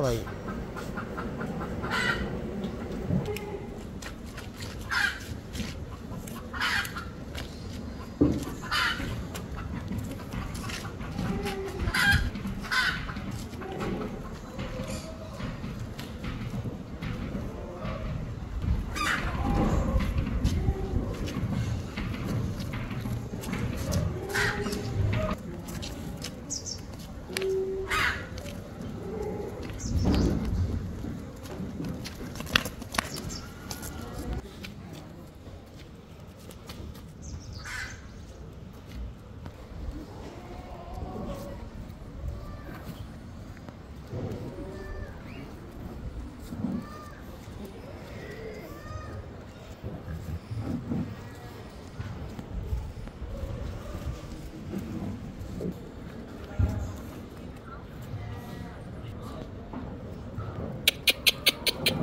भाई ・はい。